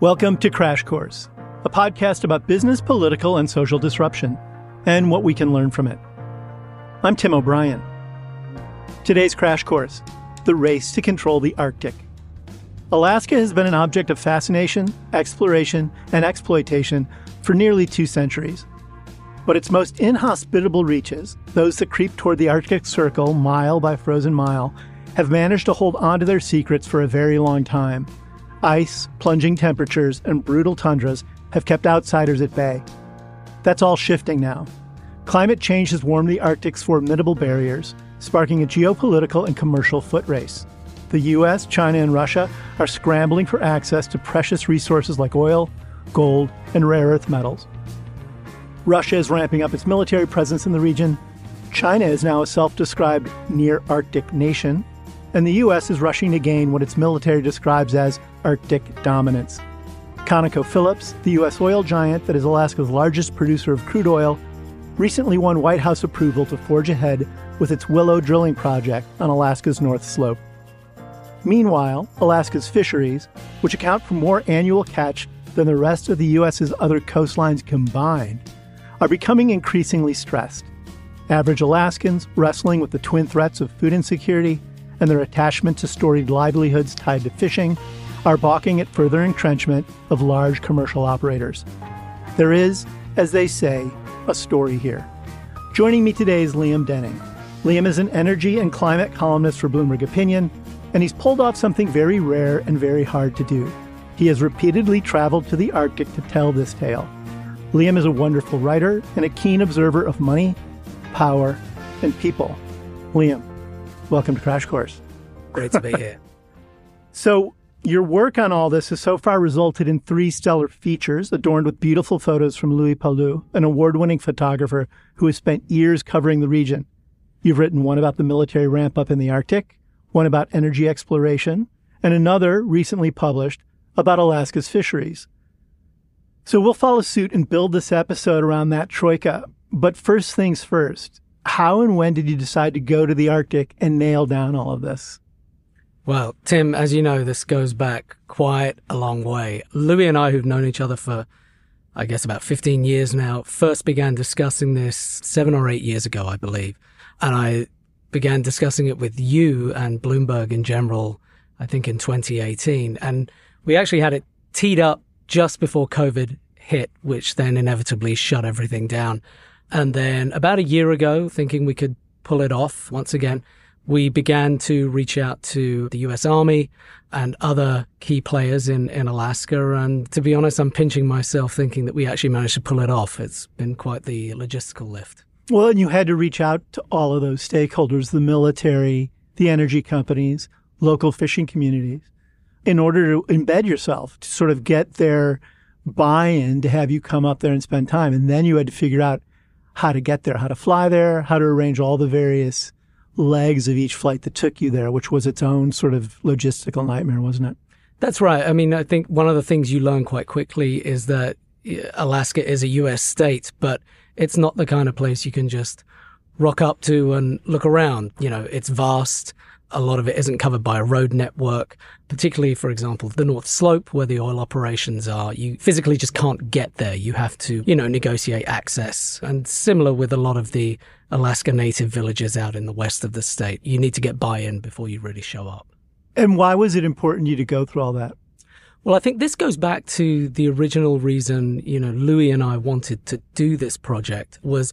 Welcome to Crash Course, a podcast about business, political, and social disruption, and what we can learn from it. I'm Tim O'Brien. Today's Crash Course The Race to Control the Arctic. Alaska has been an object of fascination, exploration, and exploitation for nearly two centuries. But its most inhospitable reaches, those that creep toward the Arctic Circle mile by frozen mile, have managed to hold onto their secrets for a very long time Ice, plunging temperatures, and brutal tundras have kept outsiders at bay. That's all shifting now. Climate change has warmed the Arctic's formidable barriers, sparking a geopolitical and commercial foot race. The US, China, and Russia are scrambling for access to precious resources like oil, gold, and rare earth metals. Russia is ramping up its military presence in the region. China is now a self described near Arctic nation, and the U.S. is rushing to gain what its military describes as Arctic dominance. ConocoPhillips, the U.S. oil giant that is Alaska's largest producer of crude oil, recently won White House approval to forge ahead with its Willow drilling project on Alaska's North Slope. Meanwhile, Alaska's fisheries, which account for more annual catch than the rest of the U.S.'s other coastlines combined, are becoming increasingly stressed. Average Alaskans wrestling with the twin threats of food insecurity and their attachment to storied livelihoods tied to fishing are balking at further entrenchment of large commercial operators. There is, as they say, a story here. Joining me today is Liam Denning. Liam is an energy and climate columnist for Bloomberg Opinion, and he's pulled off something very rare and very hard to do. He has repeatedly traveled to the Arctic to tell this tale. Liam is a wonderful writer and a keen observer of money, power, and people. Liam, Welcome to Crash Course. Great to be here. so, your work on all this has so far resulted in three stellar features adorned with beautiful photos from Louie Palu, an award winning photographer who has spent years covering the region. You've written one about the military ramp up in the Arctic, one about energy exploration, and another recently published about Alaska's fisheries. So we'll follow suit and build this episode around that troika. But first things first, how and when did you decide to go to the Arctic and nail down all of this? Well, Tim, as you know, this goes back quite a long way. Louie and I, who've known each other for, I guess, about 15 years now, first began discussing this seven or eight years ago, I believe. And I began discussing it with you and Bloomberg in general, I think in 2018. And we actually had it teed up just before COVID hit, which then inevitably shut everything down. And then about a year ago, thinking we could pull it off once again, we began to reach out to the US Army and other key players in, in Alaska. And to be honest, I'm pinching myself thinking that we actually managed to pull it off. It's been quite the logistical lift. Well, and you had to reach out to all of those stakeholders the military, the energy companies, local fishing communities in order to embed yourself, to sort of get their buy in to have you come up there and spend time. And then you had to figure out how to get there, how to fly there, how to arrange all the various legs of each flight that took you there, which was its own sort of logistical nightmare, wasn't it? That's right. I mean, I think one of the things you learn quite quickly is that Alaska is a US state, but it's not the kind of place you can just rock up to and look around. You know, it's vast. A lot of it isn't covered by a road network, particularly, for example, the North Slope where the oil operations are. You physically just can't get there. You have to, you know, negotiate access. And similar with a lot of the Alaska Native villages out in the west of the state, you need to get buy in before you really show up. And why was it important you to go through all that? Well, I think this goes back to the original reason, you know, Louie and I wanted to do this project was,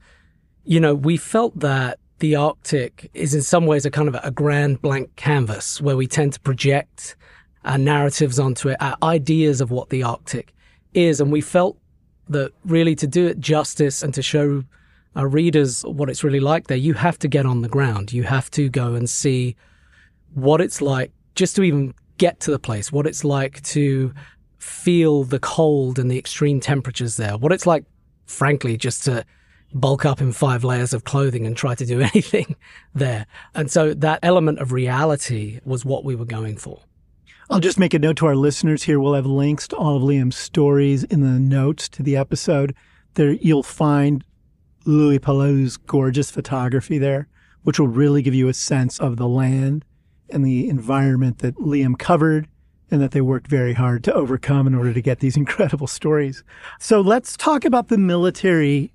you know, we felt that the Arctic is in some ways a kind of a grand blank canvas where we tend to project our narratives onto it, our ideas of what the Arctic is. And we felt that really to do it justice and to show our readers what it's really like there, you have to get on the ground. You have to go and see what it's like just to even get to the place, what it's like to feel the cold and the extreme temperatures there, what it's like, frankly, just to bulk up in five layers of clothing and try to do anything there. And so that element of reality was what we were going for. I'll just make a note to our listeners here. We'll have links to all of Liam's stories in the notes to the episode. There you'll find Louie Palu's gorgeous photography there, which will really give you a sense of the land and the environment that Liam covered and that they worked very hard to overcome in order to get these incredible stories. So let's talk about the military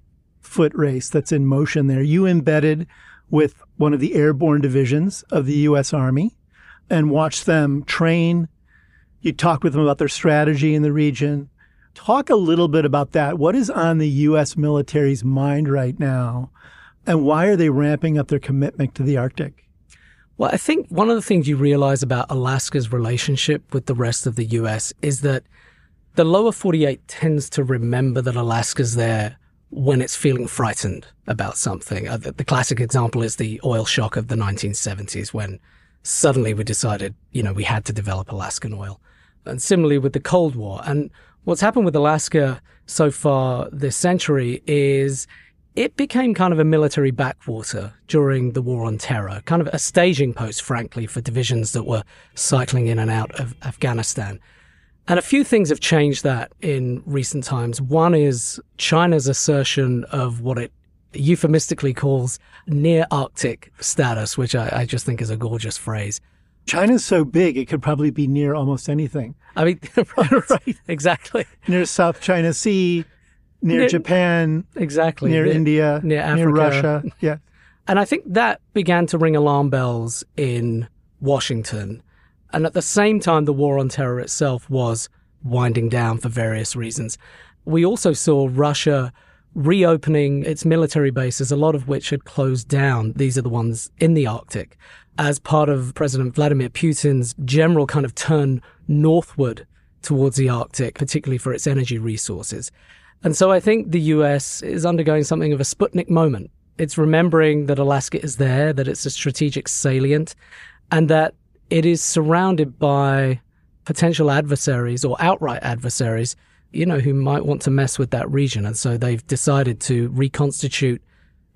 foot race that's in motion there. You embedded with one of the airborne divisions of the U.S. Army and watched them train. You talked with them about their strategy in the region. Talk a little bit about that. What is on the U.S. military's mind right now? And why are they ramping up their commitment to the Arctic? Well, I think one of the things you realize about Alaska's relationship with the rest of the US is that the lower 48 tends to remember that Alaska's there when it's feeling frightened about something. Uh, the, the classic example is the oil shock of the 1970s when suddenly we decided, you know, we had to develop Alaskan oil. And similarly with the Cold War. And what's happened with Alaska so far this century is it became kind of a military backwater during the war on terror, kind of a staging post, frankly, for divisions that were cycling in and out of Afghanistan. And a few things have changed that in recent times. One is China's assertion of what it euphemistically calls near Arctic status, which I, I just think is a gorgeous phrase. China's so big, it could probably be near almost anything. I mean, right, right. exactly. Near South China Sea, near, near Japan, exactly, near, near India, near, Africa. near Russia. Yeah. And I think that began to ring alarm bells in Washington. And at the same time, the war on terror itself was winding down for various reasons. We also saw Russia reopening its military bases, a lot of which had closed down. These are the ones in the Arctic, as part of President Vladimir Putin's general kind of turn northward towards the Arctic, particularly for its energy resources. And so I think the US is undergoing something of a Sputnik moment. It's remembering that Alaska is there, that it's a strategic salient, and that it is surrounded by potential adversaries or outright adversaries, you know, who might want to mess with that region. And so they've decided to reconstitute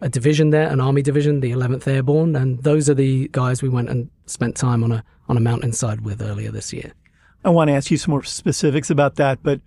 a division there, an army division, the 11th Airborne. And those are the guys we went and spent time on a, on a mountainside with earlier this year. I want to ask you some more specifics about that, but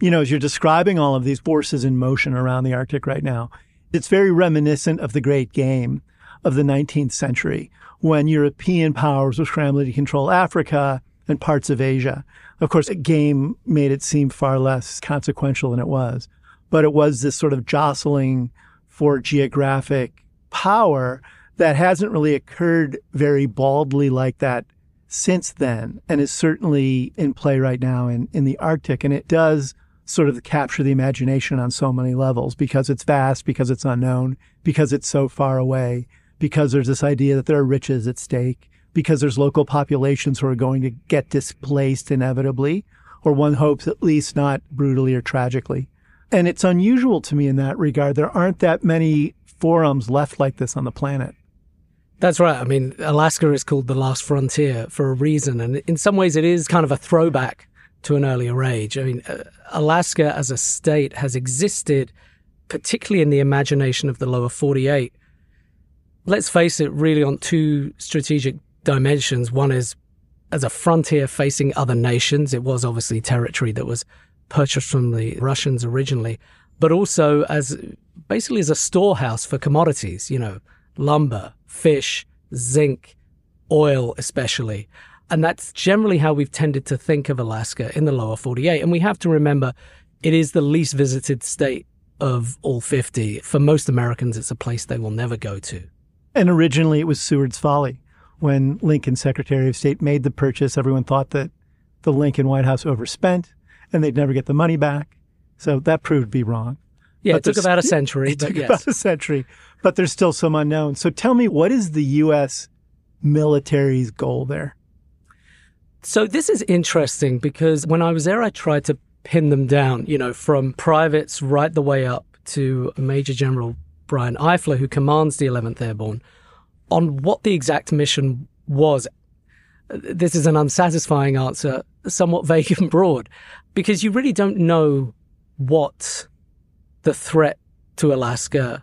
you know, as you're describing all of these forces in motion around the Arctic right now, it's very reminiscent of the great game of the 19th century when European powers were scrambling to control Africa and parts of Asia. Of course, a game made it seem far less consequential than it was, but it was this sort of jostling for geographic power that hasn't really occurred very baldly like that since then and is certainly in play right now in, in the Arctic. And it does sort of capture the imagination on so many levels because it's vast, because it's unknown, because it's so far away, because there's this idea that there are riches at stake, because there's local populations who are going to get displaced inevitably, or one hopes at least not brutally or tragically. And it's unusual to me in that regard. There aren't that many forums left like this on the planet. That's right. I mean, Alaska is called the last frontier for a reason. And in some ways, it is kind of a throwback to an earlier age. I mean, uh, Alaska as a state has existed, particularly in the imagination of the lower 48. Let's face it, really on two strategic dimensions. One is as a frontier facing other nations. It was obviously territory that was purchased from the Russians originally, but also as basically as a storehouse for commodities, you know, lumber, fish, zinc, oil, especially. And that's generally how we've tended to think of Alaska in the lower 48. And we have to remember it is the least visited state of all 50. For most Americans, it's a place they will never go to. And originally it was Seward's Folly. When Lincoln, Secretary of State, made the purchase, everyone thought that the Lincoln White House overspent and they'd never get the money back. So that proved to be wrong. Yeah, but it took about a century. It took yes. about a century, but there's still some unknown. So tell me, what is the U.S. military's goal there? So this is interesting because when I was there, I tried to pin them down, you know, from privates right the way up to Major General Brian Eifler, who commands the 11th Airborne, on what the exact mission was. This is an unsatisfying answer, somewhat vague and broad, because you really don't know what the threat to Alaska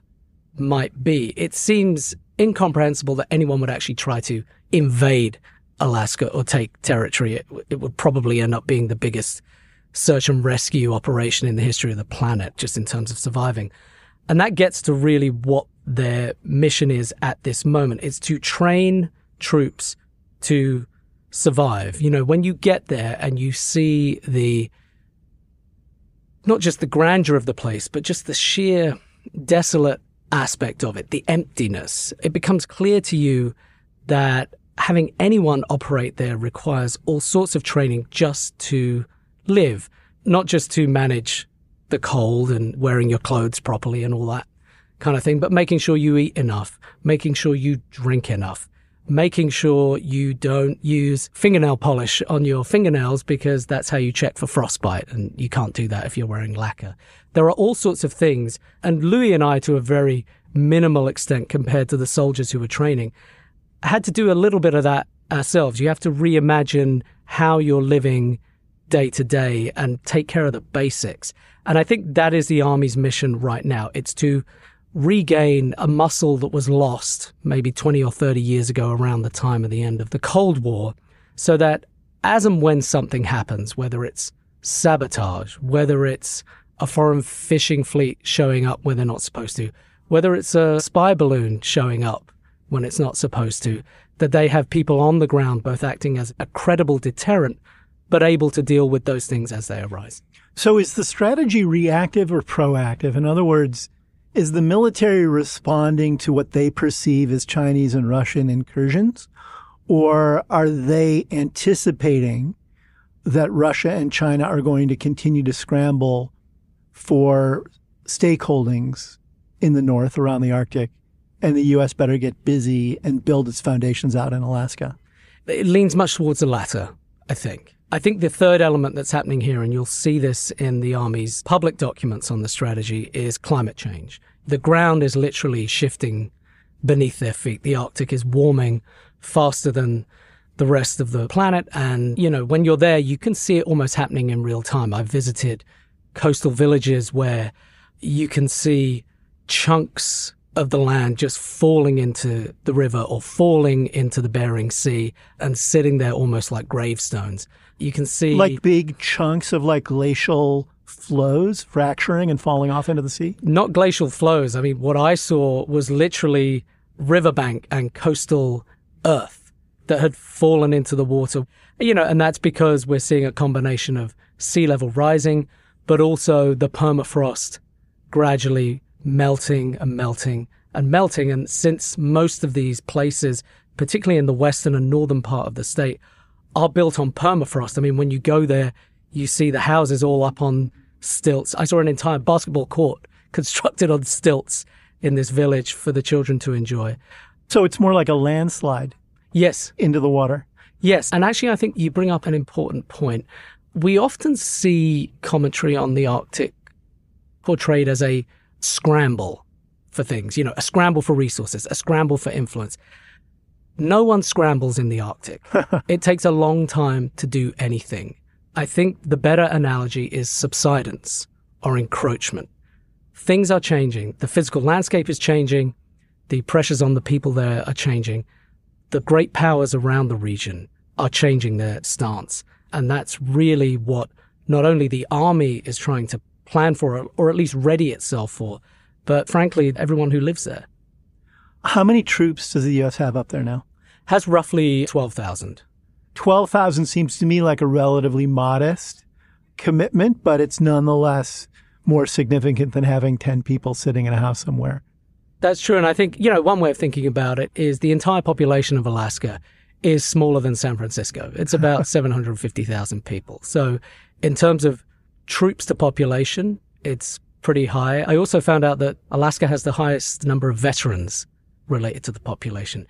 might be. It seems incomprehensible that anyone would actually try to invade Alaska or take territory, it, it would probably end up being the biggest search and rescue operation in the history of the planet, just in terms of surviving. And that gets to really what their mission is at this moment. It's to train troops to survive. You know, when you get there and you see the, not just the grandeur of the place, but just the sheer desolate aspect of it, the emptiness, it becomes clear to you that having anyone operate there requires all sorts of training just to live, not just to manage the cold and wearing your clothes properly and all that kind of thing, but making sure you eat enough, making sure you drink enough, making sure you don't use fingernail polish on your fingernails because that's how you check for frostbite and you can't do that if you're wearing lacquer. There are all sorts of things. And Louie and I, to a very minimal extent compared to the soldiers who were training, had to do a little bit of that ourselves. You have to reimagine how you're living day to day and take care of the basics. And I think that is the Army's mission right now. It's to regain a muscle that was lost maybe 20 or 30 years ago around the time of the end of the Cold War so that as and when something happens, whether it's sabotage, whether it's a foreign fishing fleet showing up where they're not supposed to, whether it's a spy balloon showing up when it's not supposed to, that they have people on the ground both acting as a credible deterrent, but able to deal with those things as they arise. So is the strategy reactive or proactive? In other words, is the military responding to what they perceive as Chinese and Russian incursions? Or are they anticipating that Russia and China are going to continue to scramble for stakeholdings in the north around the Arctic and the U.S. better get busy and build its foundations out in Alaska? It leans much towards the latter, I think. I think the third element that's happening here, and you'll see this in the Army's public documents on the strategy, is climate change. The ground is literally shifting beneath their feet. The Arctic is warming faster than the rest of the planet. And, you know, when you're there, you can see it almost happening in real time. I've visited coastal villages where you can see chunks of the land just falling into the river or falling into the Bering Sea and sitting there almost like gravestones. You can see like big chunks of like glacial flows fracturing and falling off into the sea? Not glacial flows. I mean, what I saw was literally riverbank and coastal earth that had fallen into the water. You know, and that's because we're seeing a combination of sea level rising, but also the permafrost gradually melting and melting and melting. And since most of these places, particularly in the western and northern part of the state, are built on permafrost, I mean, when you go there, you see the houses all up on stilts. I saw an entire basketball court constructed on stilts in this village for the children to enjoy. So it's more like a landslide. Yes. Into the water. Yes. And actually, I think you bring up an important point. We often see commentary on the Arctic portrayed as a scramble for things, you know, a scramble for resources, a scramble for influence. No one scrambles in the Arctic. it takes a long time to do anything. I think the better analogy is subsidence or encroachment. Things are changing. The physical landscape is changing. The pressures on the people there are changing. The great powers around the region are changing their stance. And that's really what not only the army is trying to plan for it, or at least ready itself for, but frankly, everyone who lives there. How many troops does the U.S. have up there now? Has roughly 12,000. 12,000 seems to me like a relatively modest commitment, but it's nonetheless more significant than having 10 people sitting in a house somewhere. That's true. And I think, you know, one way of thinking about it is the entire population of Alaska is smaller than San Francisco. It's about 750,000 people. So, in terms of troops to population, it's pretty high. I also found out that Alaska has the highest number of veterans related to the population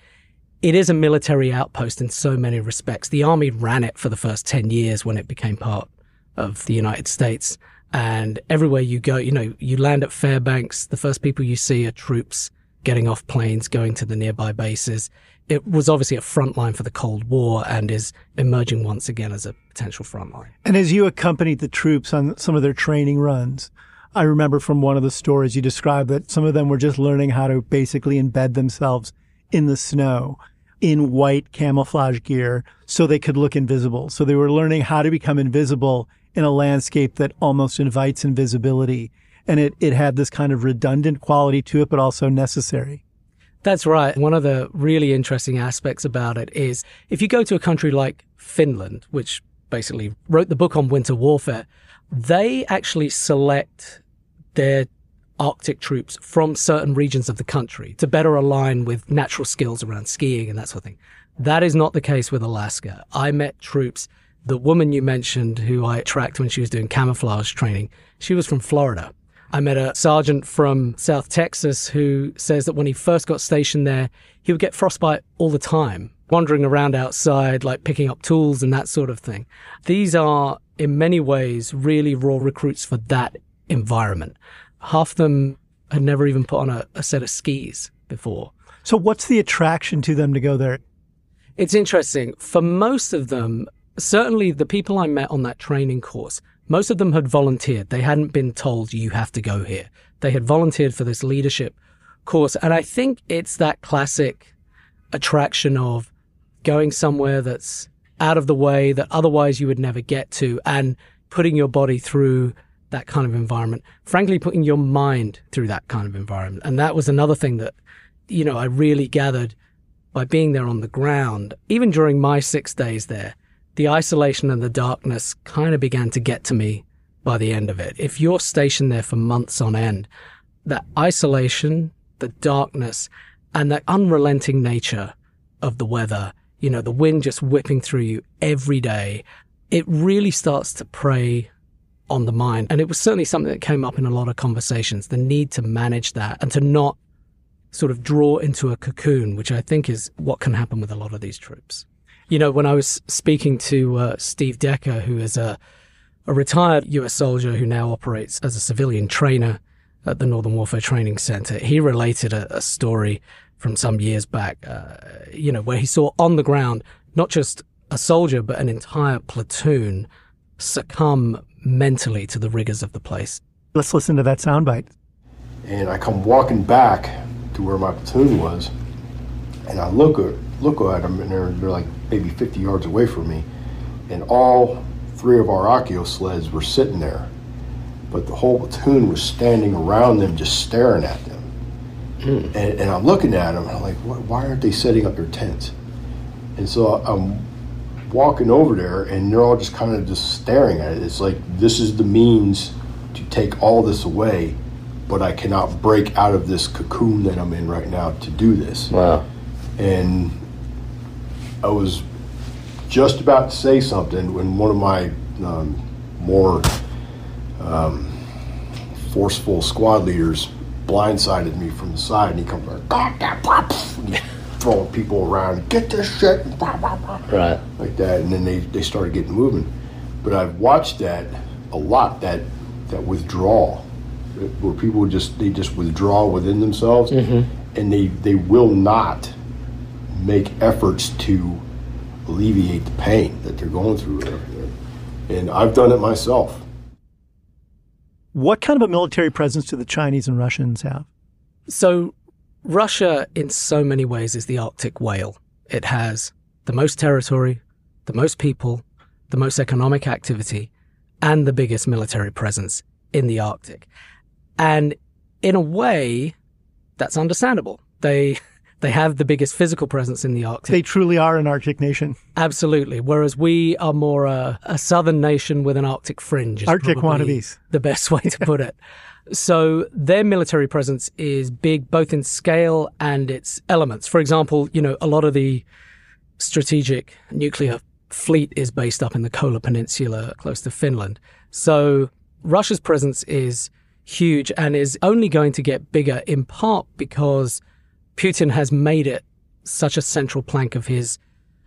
it is a military outpost in so many respects. The army ran it for the first 10 years when it became part of the United States. And everywhere you go, you know, you land at Fairbanks, the first people you see are troops getting off planes, going to the nearby bases. It was obviously a front line for the Cold War and is emerging once again as a potential front line. And as you accompanied the troops on some of their training runs, I remember from one of the stories you described that some of them were just learning how to basically embed themselves in the snow in white camouflage gear so they could look invisible. So they were learning how to become invisible in a landscape that almost invites invisibility. And it, it had this kind of redundant quality to it, but also necessary. That's right. One of the really interesting aspects about it is if you go to a country like Finland, which basically wrote the book on winter warfare, they actually select their Arctic troops from certain regions of the country to better align with natural skills around skiing and that sort of thing. That is not the case with Alaska. I met troops. The woman you mentioned who I tracked when she was doing camouflage training, she was from Florida. I met a sergeant from South Texas who says that when he first got stationed there, he would get frostbite all the time, wandering around outside, like picking up tools and that sort of thing. These are, in many ways, really raw recruits for that environment. Half of them had never even put on a, a set of skis before. So, what's the attraction to them to go there? It's interesting. For most of them, certainly the people I met on that training course, most of them had volunteered. They hadn't been told you have to go here. They had volunteered for this leadership course. And I think it's that classic attraction of going somewhere that's out of the way that otherwise you would never get to and putting your body through that kind of environment. Frankly, putting your mind through that kind of environment. And that was another thing that, you know, I really gathered by being there on the ground, even during my six days there, the isolation and the darkness kind of began to get to me by the end of it. If you're stationed there for months on end, that isolation, the darkness, and that unrelenting nature of the weather, you know, the wind just whipping through you every day, it really starts to prey on the mind. And it was certainly something that came up in a lot of conversations the need to manage that and to not sort of draw into a cocoon, which I think is what can happen with a lot of these troops. You know, when I was speaking to uh, Steve Decker, who is a, a retired US soldier who now operates as a civilian trainer at the Northern Warfare Training Center, he related a, a story from some years back, uh, you know, where he saw on the ground not just a soldier, but an entire platoon succumb mentally to the rigors of the place. Let's listen to that soundbite. And I come walking back to where my platoon was, and I look at look at them, and they're, they're like maybe 50 yards away from me, and all three of our Ahkio sleds were sitting there, but the whole platoon was standing around them, just staring at them. Mm. And, and, I'm looking at them, and I'm like, why aren't they setting up their tents? And so I'm walking over there, and they're all just kind of just staring at it. It's like this is the means to take all this away but I cannot break out of this cocoon that I'm in right now to do this. Wow. And I was just about to say something when one of my um, more um, forceful squad leaders blindsided me from the side, and he comes like, throwing people around, get this shit, right, like that, and then they, they started getting moving. But I've watched that a lot, that that withdrawal where people just they just withdraw within themselves mm-hmm. and they they will not make efforts to alleviate the pain that they're going through and I've done it myself. What kind of a military presence do the Chinese and Russians have? So Russia in so many ways is the Arctic whale. It has the most territory, the most people, the most economic activity, and the biggest military presence in the Arctic. And in a way, that's understandable. They they have the biggest physical presence in the Arctic. They truly are an Arctic nation. Absolutely. Whereas we are more a, a southern nation with an Arctic fringe. Arctic wannabes. The best way to put it. So their military presence is big both in scale and its elements. For example, you know, a lot of the strategic nuclear fleet is based up in the Kola Peninsula close to Finland. So Russia's presence is huge and is only going to get bigger in part because Putin has made it such a central plank of his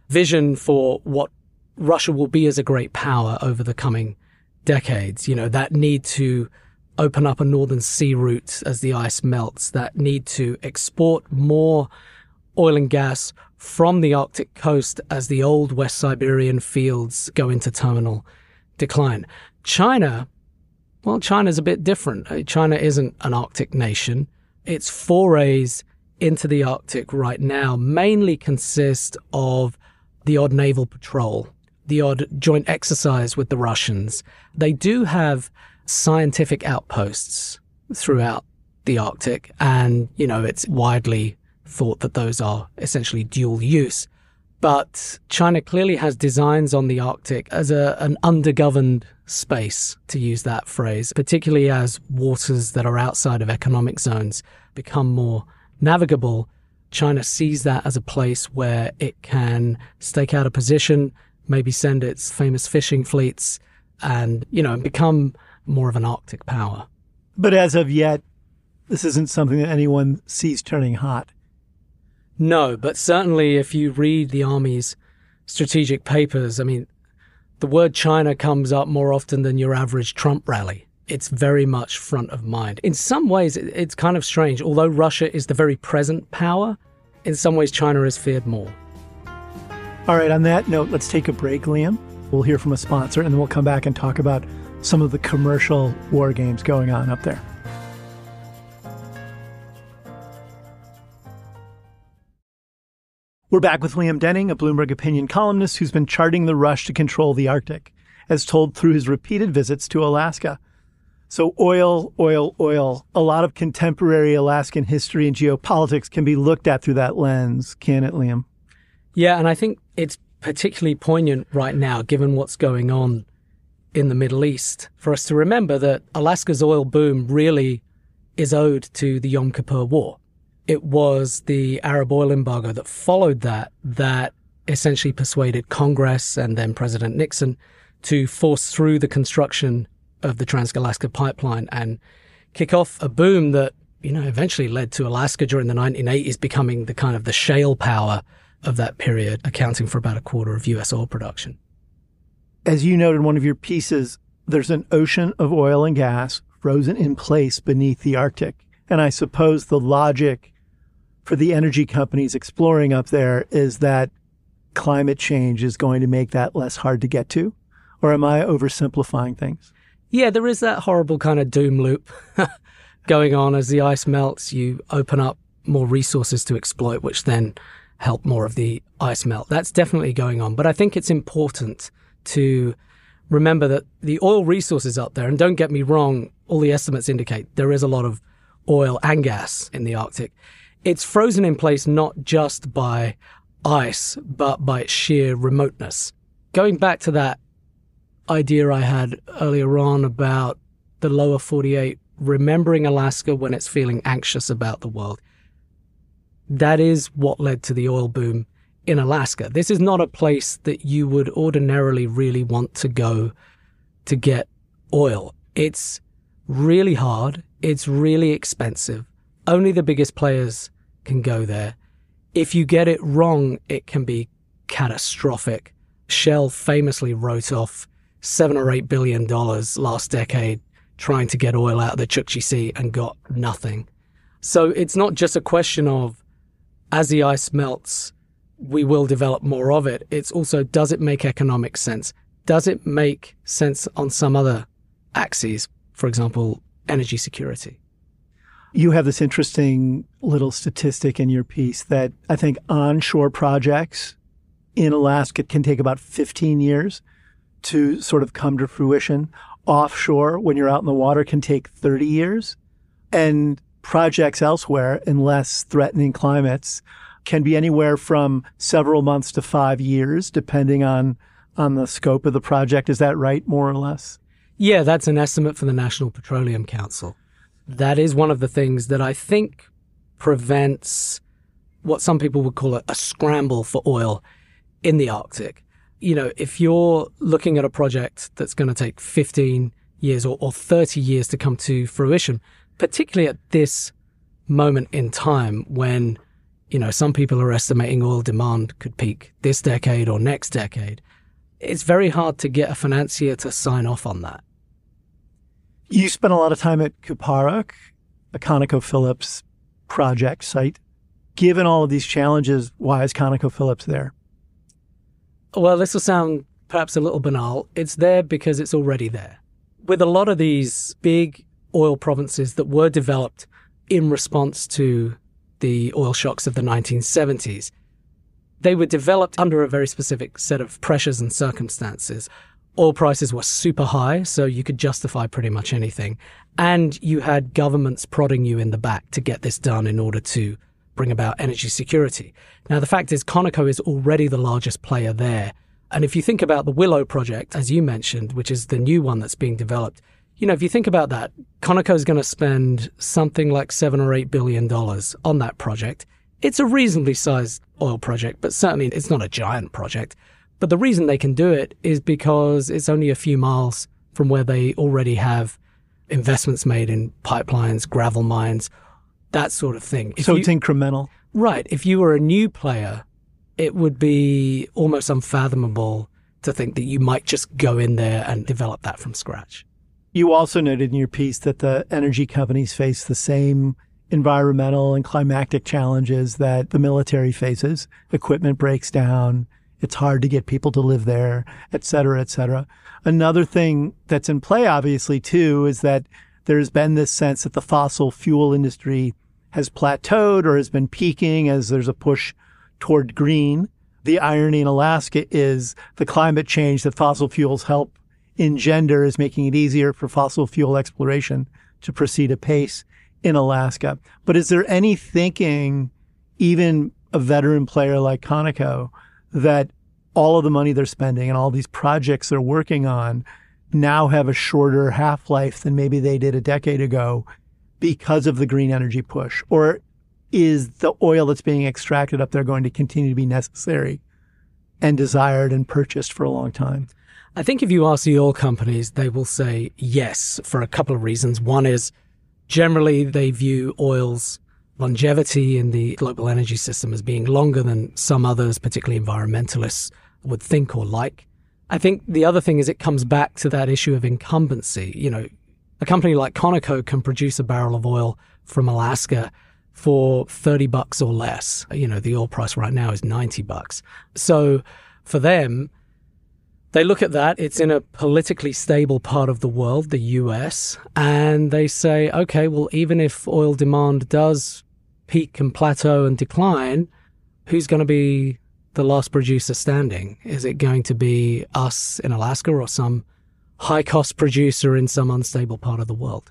vision for what Russia will be as a great power over the coming decades. You know, that need to open up a northern sea route as the ice melts, that need to export more oil and gas from the Arctic coast as the old West Siberian fields go into terminal decline. China well, China's a bit different. Uh, China isn't an Arctic nation. Its forays into the Arctic right now mainly consist of the odd naval patrol, the odd joint exercise with the Russians. They do have scientific outposts throughout the Arctic, and, you know, it's widely thought that those are essentially dual use. But China clearly has designs on the Arctic as a, an undergoverned space, to use that phrase, particularly as waters that are outside of economic zones become more navigable. China sees that as a place where it can stake out a position, maybe send its famous fishing fleets, and, you know, become more of an Arctic power. But as of yet, this isn't something that anyone sees turning hot. No, but certainly if you read the Army's strategic papers, I mean, the word China comes up more often than your average Trump rally. It's very much front of mind. In some ways, it's kind of strange. Although Russia is the very present power, in some ways, China is feared more. All right, on that note, let's take a break, Liam. We'll hear from a sponsor and then we'll come back and talk about some of the commercial war games going on up there. We're back with Liam Denning, a Bloomberg opinion columnist who's been charting the rush to control the Arctic, as told through his repeated visits to Alaska. So, oil, oil, oil. A lot of contemporary Alaskan history and geopolitics can be looked at through that lens, can it, Liam? Yeah, and I think it's particularly poignant right now, given what's going on in the Middle East, for us to remember that Alaska's oil boom really is owed to the Yom Kippur War it was the Arab oil embargo that followed that that essentially persuaded Congress and then President Nixon to force through the construction of the Trans-Alaska pipeline and kick off a boom that you know eventually led to Alaska during the 1980s becoming the kind of the shale power of that period, accounting for about a quarter of U.S. oil production. As you noted in one of your pieces, there's an ocean of oil and gas frozen in place beneath the Arctic. And I suppose the logic for the energy companies exploring up there is that climate change is going to make that less hard to get to? Or am I oversimplifying things? Yeah, there is that horrible kind of doom loop going on as the ice melts. You open up more resources to exploit, which then help more of the ice melt. That's definitely going on. But I think it's important to remember that the oil resources up there, and don't get me wrong, all the estimates indicate there is a lot of oil and gas in the Arctic it's frozen in place not just by ice, but by sheer remoteness. Going back to that idea I had earlier on about the lower 48, remembering Alaska when it's feeling anxious about the world. That is what led to the oil boom in Alaska. This is not a place that you would ordinarily really want to go to get oil. It's really hard. It's really expensive only the biggest players can go there. If you get it wrong, it can be catastrophic. Shell famously wrote off seven or eight billion dollars last decade trying to get oil out of the Chukchi Sea and got nothing. So it's not just a question of as the ice melts, we will develop more of it. It's also does it make economic sense? Does it make sense on some other axes? For example, energy security. You have this interesting little statistic in your piece that I think onshore projects in Alaska can take about 15 years to sort of come to fruition. Offshore, when you're out in the water, can take 30 years. And projects elsewhere in less threatening climates can be anywhere from several months to five years, depending on, on the scope of the project. Is that right, more or less? Yeah, that's an estimate for the National Petroleum Council that is one of the things that I think prevents what some people would call a, a, scramble for oil in the Arctic. You know, if you're looking at a project that's going to take 15 years or, or 30 years to come to fruition, particularly at this moment in time when, you know, some people are estimating oil demand could peak this decade or next decade, it's very hard to get a financier to sign off on that. You spent a lot of time at Kuparuk, a ConocoPhillips project site. Given all of these challenges, why is ConocoPhillips there? Well, this will sound perhaps a little banal. It's there because it's already there. With a lot of these big oil provinces that were developed in response to the oil shocks of the 1970s, they were developed under a very specific set of pressures and circumstances oil prices were super high, so you could justify pretty much anything. And you had governments prodding you in the back to get this done in order to bring about energy security. Now, the fact is, Conoco is already the largest player there. And if you think about the Willow project, as you mentioned, which is the new one that's being developed, you know, if you think about that, Conoco is going to spend something like seven or eight billion dollars on that project. It's a reasonably sized oil project, but certainly it's not a giant project. But the reason they can do it is because it's only a few miles from where they already have investments made in pipelines, gravel mines, that sort of thing. If so you, it's incremental. Right. If you were a new player, it would be almost unfathomable to think that you might just go in there and develop that from scratch. You also noted in your piece that the energy companies face the same environmental and climatic challenges that the military faces. Equipment breaks down. It's hard to get people to live there, et cetera, et cetera. Another thing that's in play, obviously, too, is that there's been this sense that the fossil fuel industry has plateaued or has been peaking as there's a push toward green. The irony in Alaska is the climate change that fossil fuels help engender is making it easier for fossil fuel exploration to proceed apace in Alaska. But is there any thinking, even a veteran player like Conoco, that all of the money they're spending and all these projects they're working on now have a shorter half life than maybe they did a decade ago because of the green energy push? Or is the oil that's being extracted up there going to continue to be necessary and desired and purchased for a long time? I think if you ask the oil companies, they will say yes for a couple of reasons. One is generally they view oil's longevity in the global energy system as being longer than some others, particularly environmentalists, would think or like. I think the other thing is it comes back to that issue of incumbency. You know, a company like Conoco can produce a barrel of oil from Alaska for 30 bucks or less. You know, the oil price right now is 90 bucks. So for them, they look at that. It's in a politically stable part of the world, the US, and they say, okay, well, even if oil demand does peak and plateau and decline, who's going to be the last producer standing? Is it going to be us in Alaska or some high cost producer in some unstable part of the world?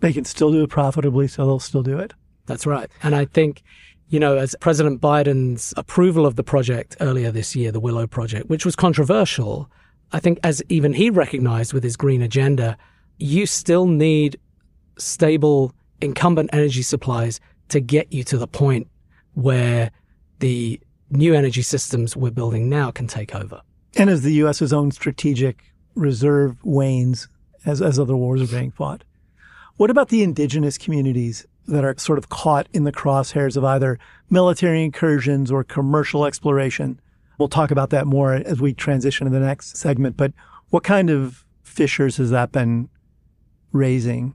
They can still do it profitably, so they'll still do it. That's right. And I think, you know, as President Biden's approval of the project earlier this year, the Willow Project, which was controversial, I think as even he recognized with his green agenda, you still need stable incumbent energy supplies to get you to the point where the new energy systems we're building now can take over. And as the U.S.'s own strategic reserve wanes as, as other wars are being fought, what about the indigenous communities that are sort of caught in the crosshairs of either military incursions or commercial exploration. We'll talk about that more as we transition to the next segment. But what kind of fissures has that been raising?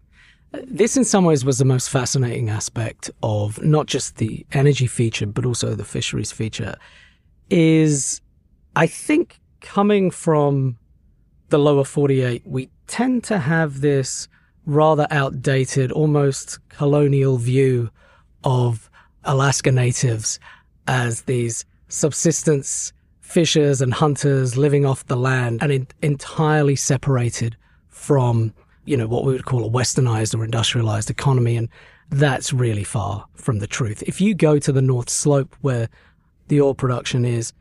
This, in some ways, was the most fascinating aspect of not just the energy feature, but also the fisheries feature. Is I think coming from the lower 48, we tend to have this rather outdated, almost colonial view of Alaska natives as these subsistence fishers and hunters living off the land and entirely separated from, you know, what we would call a westernized or industrialized economy. And that's really far from the truth. If you go to the North Slope where the oil production is,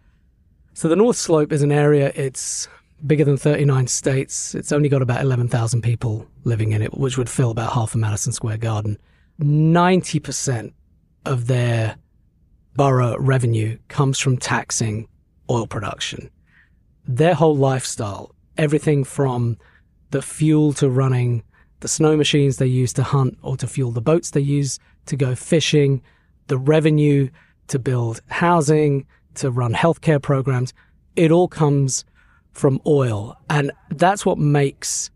so the North Slope is an area, it's bigger than 39 states. It's only got about 11,000 people living in it, which would fill about half a Madison Square Garden. 90% of their borough revenue comes from taxing oil production. Their whole lifestyle, everything from the fuel to running the snow machines they use to hunt or to fuel the boats they use to go fishing, the revenue to build housing, to run healthcare programs, it all comes from oil. And that's what makes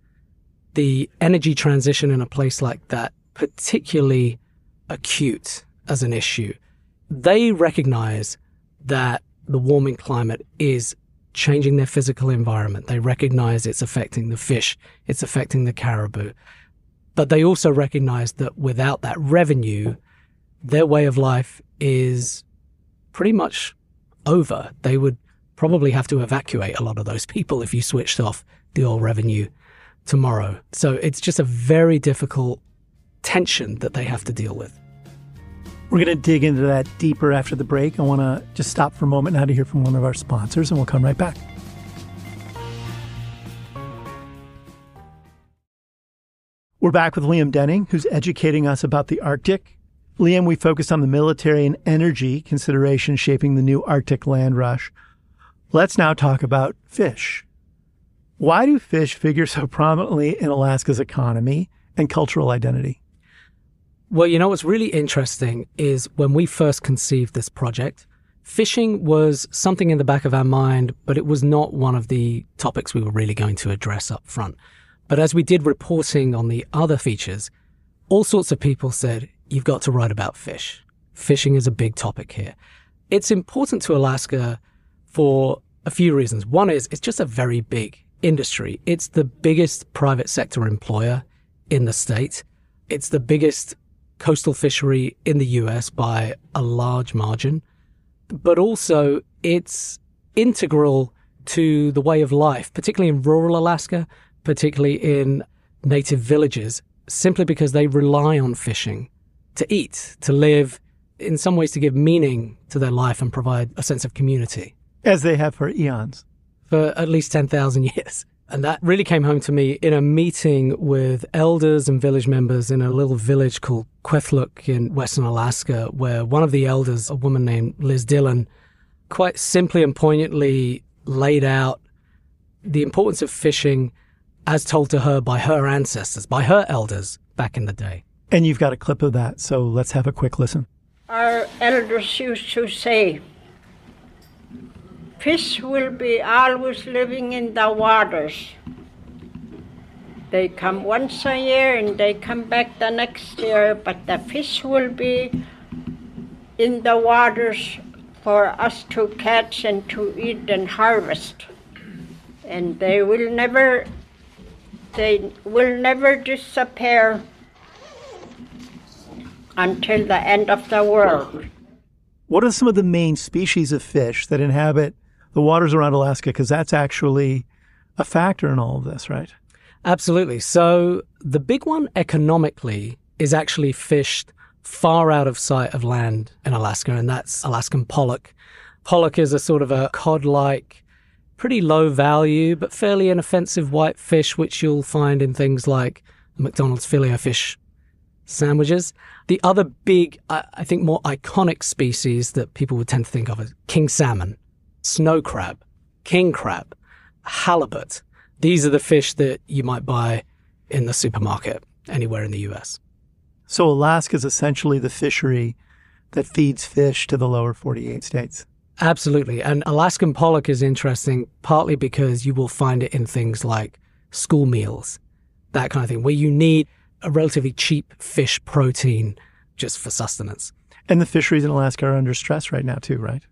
the energy transition in a place like that particularly acute as an issue. They recognize that the warming climate is changing their physical environment. They recognize it's affecting the fish, it's affecting the caribou. But they also recognize that without that revenue, their way of life is pretty much over. They would probably have to evacuate a lot of those people if you switched off the oil revenue tomorrow. So it's just a very difficult tension that they have to deal with. We're going to dig into that deeper after the break. I want to just stop for a moment now to hear from one of our sponsors, and we'll come right back. We're back with Liam Denning, who's educating us about the Arctic. Liam, we focused on the military and energy considerations shaping the new Arctic land rush. Let's now talk about fish. Why do fish figure so prominently in Alaska's economy and cultural identity? Well, you know what's really interesting is when we first conceived this project, fishing was something in the back of our mind, but it was not one of the topics we were really going to address up front. But as we did reporting on the other features, all sorts of people said, you've got to write about fish. Fishing is a big topic here. It's important to Alaska for a few reasons. One is it's just a very big industry. It's the biggest private sector employer in the state. It's the biggest coastal fishery in the US by a large margin, but also it's integral to the way of life, particularly in rural Alaska, particularly in native villages, simply because they rely on fishing to eat, to live, in some ways to give meaning to their life and provide a sense of community. As they have for eons. For at least 10,000 years. And that really came home to me in a meeting with elders and village members in a little village called Kwethluk in Western Alaska, where one of the elders, a woman named Liz Dillon, quite simply and poignantly laid out the importance of fishing as told to her by her ancestors, by her elders back in the day. And you've got a clip of that, so let's have a quick listen. Our elders used to say, fish will be always living in the waters. They come once a year and they come back the next year, but the fish will be in the waters for us to catch and to eat and harvest. And they will never they will never disappear until the end of the world. What are some of the main species of fish that inhabit the waters around Alaska because that's actually a factor in all of this, right? Absolutely. So the big one economically is actually fished far out of sight of land in Alaska, and that's Alaskan pollock. Pollock is a sort of a cod like, pretty low value, but fairly inoffensive white fish, which you'll find in things like McDonald's filet fish sandwiches. The other big, I think more iconic species that people would tend to think of is king salmon snow crab, king crab, halibut. These are the fish that you might buy in the supermarket anywhere in the US. So Alaska is essentially the fishery that feeds fish to the lower 48 states. Absolutely. And Alaskan pollock is interesting partly because you will find it in things like school meals, that kind of thing, where you need a relatively cheap fish protein just for sustenance. And the fisheries in Alaska are under stress right now, too, right?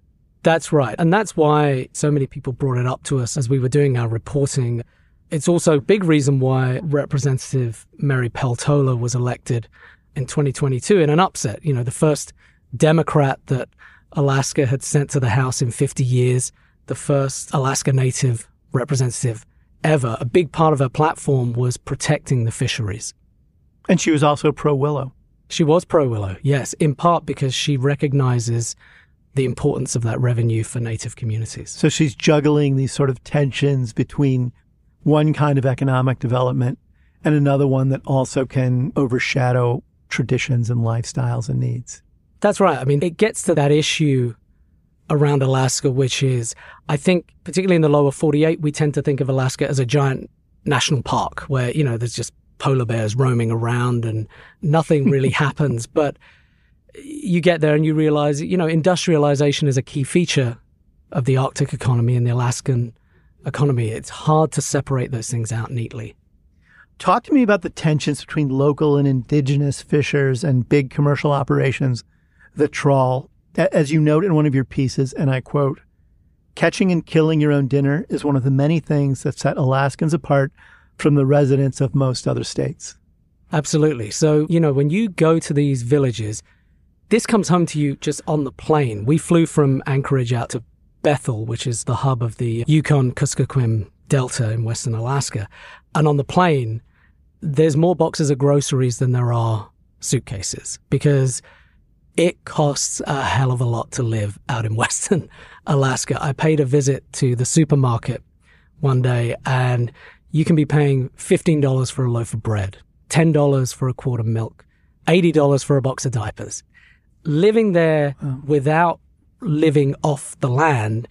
That's right. And that's why so many people brought it up to us as we were doing our reporting. It's also a big reason why Representative Mary Peltola was elected in 2022 in an upset. You know, the first Democrat that Alaska had sent to the House in 50 years, the first Alaska Native representative ever. A big part of her platform was protecting the fisheries. And she was also pro Willow. She was pro Willow, yes, in part because she recognizes the importance of that revenue for native communities. So she's juggling these sort of tensions between one kind of economic development and another one that also can overshadow traditions and lifestyles and needs. That's right. I mean, it gets to that issue around Alaska, which is, I think, particularly in the lower 48, we tend to think of Alaska as a giant national park where, you know, there's just polar bears roaming around and nothing really happens. But you get there and you realize, you know, industrialization is a key feature of the Arctic economy and the Alaskan economy. It's hard to separate those things out neatly. Talk to me about the tensions between local and indigenous fishers and big commercial operations that trawl. As you note in one of your pieces, and I quote, catching and killing your own dinner is one of the many things that set Alaskans apart from the residents of most other states. Absolutely. So, you know, when you go to these villages, this comes home to you just on the plane. We flew from Anchorage out to Bethel, which is the hub of the Yukon Kuskokwim Delta in Western Alaska. And on the plane, there's more boxes of groceries than there are suitcases because it costs a hell of a lot to live out in Western Alaska. I paid a visit to the supermarket one day and you can be paying $15 for a loaf of bread, $10 for a quart of milk, $80 for a box of diapers. Living there oh. without living off the land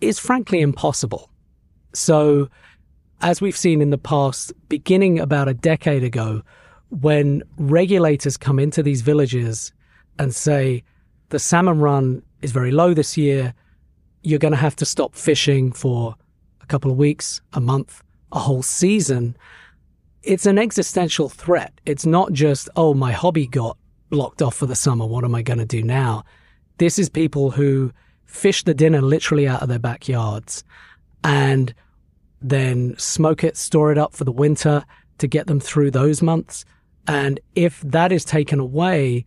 is frankly impossible. So, as we've seen in the past, beginning about a decade ago, when regulators come into these villages and say, the salmon run is very low this year, you're going to have to stop fishing for a couple of weeks, a month, a whole season. It's an existential threat. It's not just, oh, my hobby got blocked off for the summer. What am I going to do now? This is people who fish the dinner literally out of their backyards and then smoke it, store it up for the winter to get them through those months. And if that is taken away,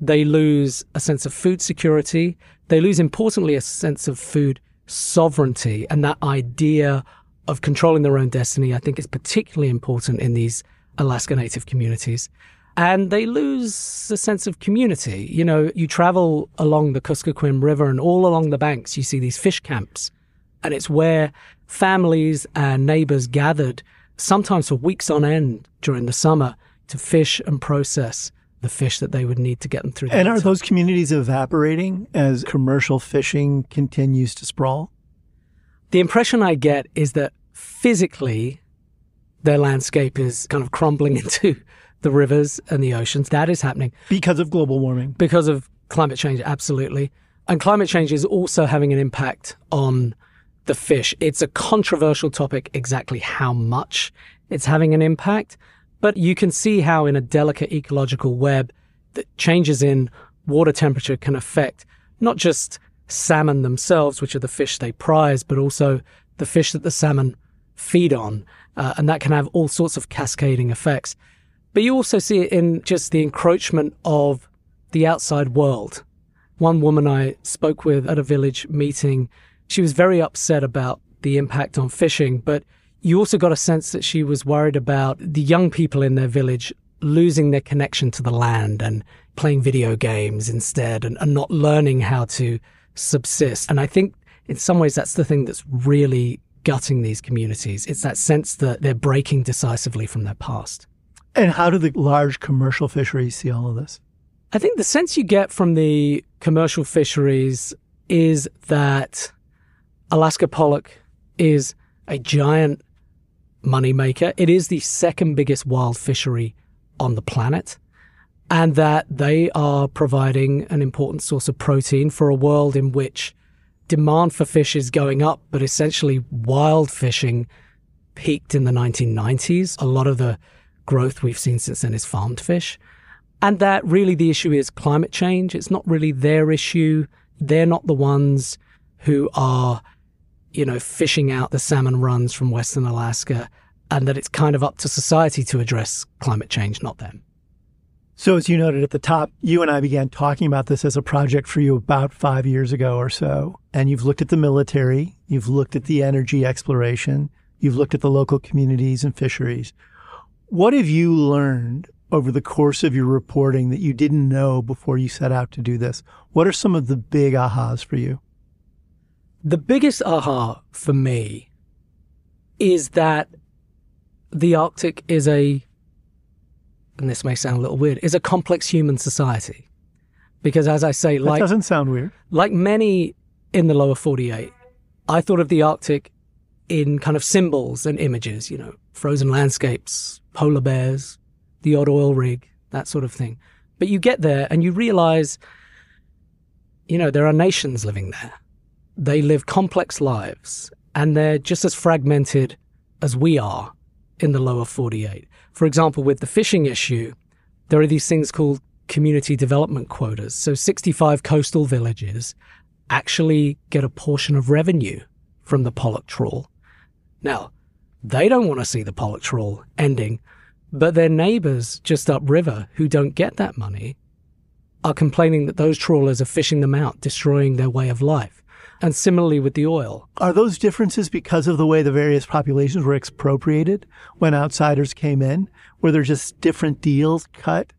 they lose a sense of food security. They lose, importantly, a sense of food sovereignty. And that idea of controlling their own destiny, I think, is particularly important in these Alaska Native communities and they lose a sense of community. You know, you travel along the Kuskokwim River and all along the banks, you see these fish camps, and it's where families and neighbors gathered, sometimes for weeks on end during the summer, to fish and process the fish that they would need to get them through. The and are those communities evaporating as commercial fishing continues to sprawl? The impression I get is that physically, their landscape is kind of crumbling into the rivers and the oceans. That is happening. Because of global warming. Because of climate change, absolutely. And climate change is also having an impact on the fish. It's a controversial topic exactly how much it's having an impact, but you can see how in a delicate ecological web that changes in water temperature can affect not just salmon themselves, which are the fish they prize, but also the fish that the salmon feed on. Uh, and that can have all sorts of cascading effects. But you also see it in just the encroachment of the outside world. One woman I spoke with at a village meeting, she was very upset about the impact on fishing, but you also got a sense that she was worried about the young people in their village losing their connection to the land and playing video games instead and, and not learning how to subsist. And I think in some ways that's the thing that's really gutting these communities. It's that sense that they're breaking decisively from their past. And how do the large commercial fisheries see all of this? I think the sense you get from the commercial fisheries is that Alaska pollock is a giant moneymaker. It is the second biggest wild fishery on the planet, and that they are providing an important source of protein for a world in which demand for fish is going up, but essentially wild fishing peaked in the 1990s. A lot of the growth we've seen since then is farmed fish. And that really the issue is climate change. It's not really their issue. They're not the ones who are, you know, fishing out the salmon runs from Western Alaska and that it's kind of up to society to address climate change, not them. So, as you noted at the top, you and I began talking about this as a project for you about five years ago or so. And you've looked at the military, you've looked at the energy exploration, you've looked at the local communities and fisheries. What have you learned over the course of your reporting that you didn't know before you set out to do this? What are some of the big ahas for you? The biggest aha for me is that the Arctic is a, and this may sound a little weird, is a complex human society. Because as I say, that like. doesn't sound weird. Like many in the lower 48, I thought of the Arctic in kind of symbols and images, you know, frozen landscapes, polar bears, the odd oil rig, that sort of thing. But you get there and you realize, you know, there are nations living there. They live complex lives and they're just as fragmented as we are in the lower 48. For example, with the fishing issue, there are these things called community development quotas. So 65 coastal villages actually get a portion of revenue from the pollock trawl. Now, they don't want to see the pollock trawl ending, but their neighbors just upriver who don't get that money are complaining that those trawlers are fishing them out, destroying their way of life. And similarly with the oil. Are those differences because of the way the various populations were expropriated when outsiders came in? Were there just different deals cut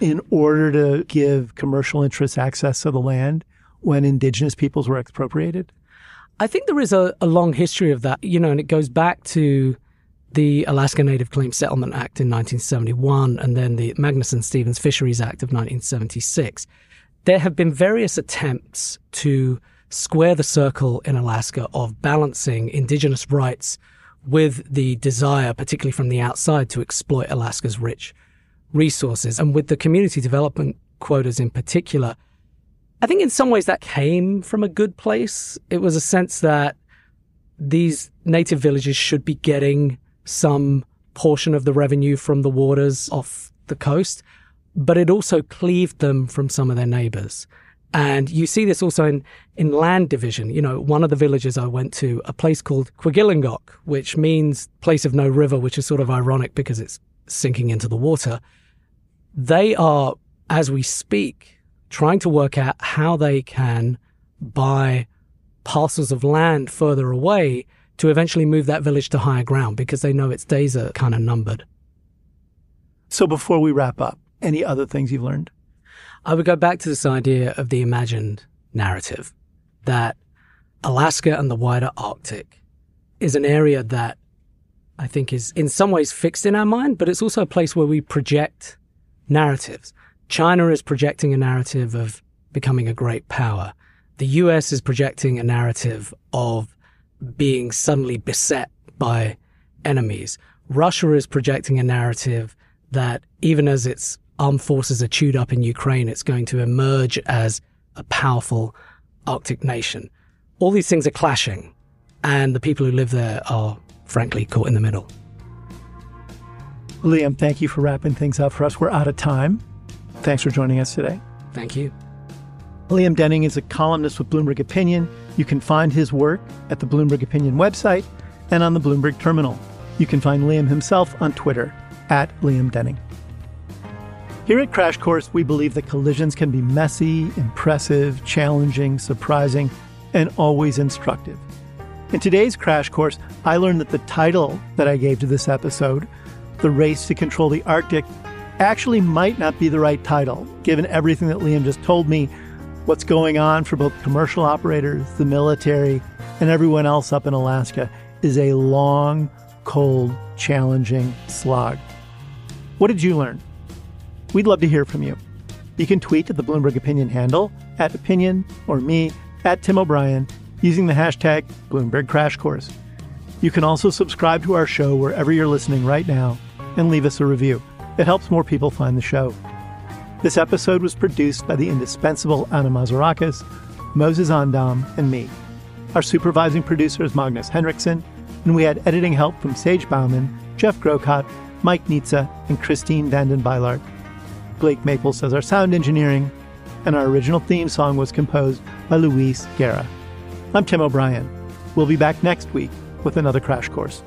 in order to give commercial interests access to the land when indigenous peoples were expropriated? I think there is a, a long history of that, you know, and it goes back to the Alaska Native Claims Settlement Act in 1971 and then the Magnuson Stevens Fisheries Act of 1976. There have been various attempts to square the circle in Alaska of balancing indigenous rights with the desire, particularly from the outside, to exploit Alaska's rich resources. And with the community development quotas in particular, I think in some ways that came from a good place. It was a sense that these native villages should be getting some portion of the revenue from the waters off the coast, but it also cleaved them from some of their neighbors. And you see this also in, in land division. You know, one of the villages I went to, a place called Kwigillingok, which means place of no river, which is sort of ironic because it's sinking into the water. They are, as we speak, trying to work out how they can buy parcels of land further away to eventually move that village to higher ground because they know its days are kind of numbered. So before we wrap up, any other things you've learned? I would go back to this idea of the imagined narrative that Alaska and the wider Arctic is an area that I think is in some ways fixed in our mind, but it's also a place where we project narratives. China is projecting a narrative of becoming a great power. The US is projecting a narrative of being suddenly beset by enemies. Russia is projecting a narrative that even as its armed forces are chewed up in Ukraine, it's going to emerge as a powerful Arctic nation. All these things are clashing, and the people who live there are, frankly, caught in the middle. Liam, thank you for wrapping things up for us. We're out of time. Thanks for joining us today. Thank you. Liam Denning is a columnist with Bloomberg Opinion. You can find his work at the Bloomberg Opinion website and on the Bloomberg terminal. You can find Liam himself on Twitter at Liam Denning. Here at Crash Course, we believe that collisions can be messy, impressive, challenging, surprising, and always instructive. In today's Crash Course, I learned that the title that I gave to this episode, The Race to Control the Arctic, actually might not be the right title, given everything that Liam just told me what's going on for both commercial operators, the military, and everyone else up in Alaska is a long, cold, challenging slog. What did you learn? We'd love to hear from you. You can tweet at the Bloomberg Opinion handle, at opinion, or me, at Tim O'Brien, using the hashtag Bloomberg Crash Course. You can also subscribe to our show wherever you're listening right now and leave us a review. It helps more people find the show. This episode was produced by the indispensable Anna Mazarakis, Moses Andam, and me. Our supervising producer is Magnus Henriksson, and we had editing help from Sage Bauman, Jeff Grocott, Mike Nizza, and Christine Vanden. Blake Maple says our sound engineering, and our original theme song was composed by Luis Guerra. I'm Tim O'Brien. We'll be back next week with another crash course.